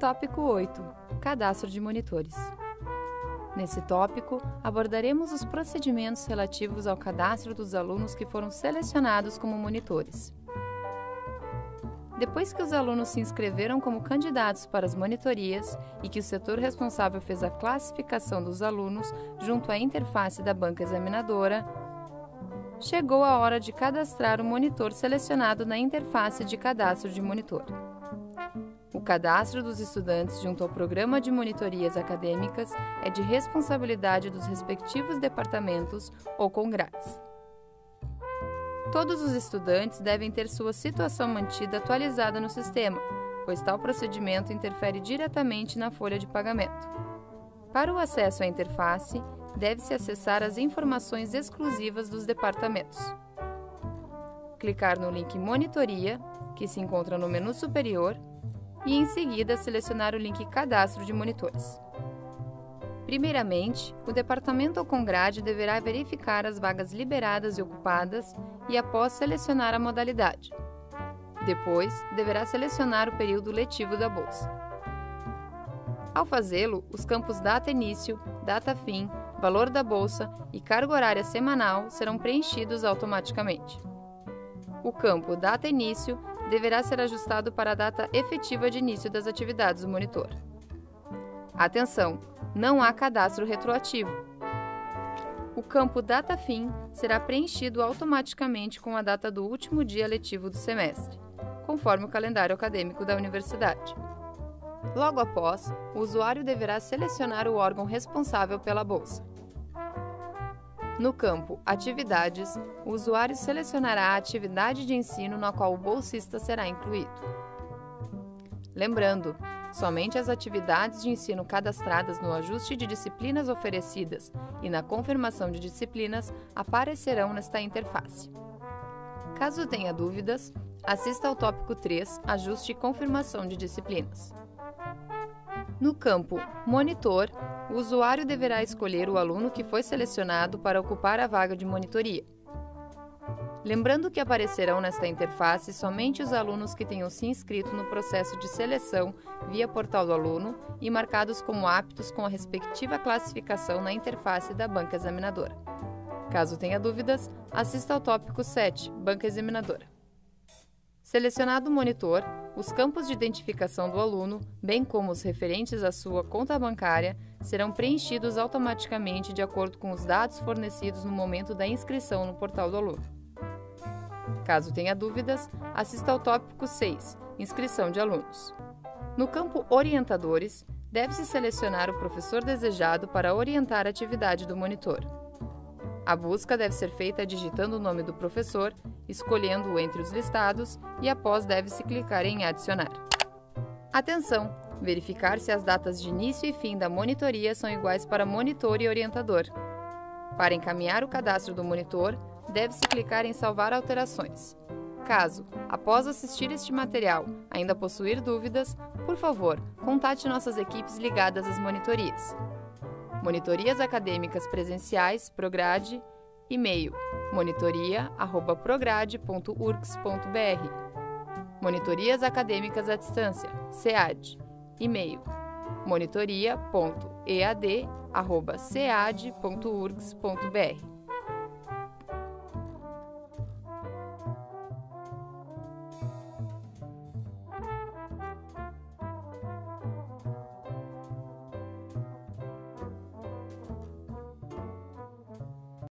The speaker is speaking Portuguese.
Tópico 8 Cadastro de monitores. Nesse tópico, abordaremos os procedimentos relativos ao cadastro dos alunos que foram selecionados como monitores. Depois que os alunos se inscreveram como candidatos para as monitorias e que o setor responsável fez a classificação dos alunos junto à interface da banca examinadora, chegou a hora de cadastrar o monitor selecionado na interface de cadastro de monitor. O cadastro dos estudantes junto ao programa de monitorias acadêmicas é de responsabilidade dos respectivos departamentos ou congrades. Todos os estudantes devem ter sua situação mantida atualizada no sistema, pois tal procedimento interfere diretamente na folha de pagamento. Para o acesso à interface, deve-se acessar as informações exclusivas dos departamentos. Clicar no link Monitoria, que se encontra no menu superior, e em seguida selecionar o link Cadastro de monitores. Primeiramente, o departamento ou congrade deverá verificar as vagas liberadas e ocupadas e após selecionar a modalidade. Depois, deverá selecionar o período letivo da bolsa. Ao fazê-lo, os campos data início, data fim, valor da bolsa e carga horária semanal serão preenchidos automaticamente. O campo data início deverá ser ajustado para a data efetiva de início das atividades do monitor. Atenção! Não há cadastro retroativo. O campo data fim será preenchido automaticamente com a data do último dia letivo do semestre, conforme o calendário acadêmico da universidade. Logo após, o usuário deverá selecionar o órgão responsável pela bolsa. No campo Atividades, o usuário selecionará a atividade de ensino na qual o bolsista será incluído. Lembrando, somente as atividades de ensino cadastradas no ajuste de disciplinas oferecidas e na confirmação de disciplinas aparecerão nesta interface. Caso tenha dúvidas, assista ao tópico 3, Ajuste e confirmação de disciplinas. No campo Monitor, o usuário deverá escolher o aluno que foi selecionado para ocupar a vaga de monitoria. Lembrando que aparecerão nesta interface somente os alunos que tenham se inscrito no processo de seleção via portal do aluno e marcados como aptos com a respectiva classificação na interface da banca examinadora. Caso tenha dúvidas, assista ao tópico 7, Banca Examinadora. Selecionado o monitor, os campos de identificação do aluno, bem como os referentes à sua conta bancária, serão preenchidos automaticamente de acordo com os dados fornecidos no momento da inscrição no portal do aluno. Caso tenha dúvidas, assista ao tópico 6, Inscrição de alunos. No campo Orientadores, deve-se selecionar o professor desejado para orientar a atividade do monitor. A busca deve ser feita digitando o nome do professor, escolhendo-o entre os listados e após deve-se clicar em Adicionar. Atenção! Verificar se as datas de início e fim da monitoria são iguais para monitor e orientador. Para encaminhar o cadastro do monitor, deve-se clicar em Salvar alterações. Caso, após assistir este material, ainda possuir dúvidas, por favor, contate nossas equipes ligadas às monitorias. Monitorias acadêmicas presenciais, Prograde, e-mail monitoria@prograde.urgs.br. Monitorias acadêmicas à distância, SEAD, e-mail monitoria.ead@cead.urgs.br.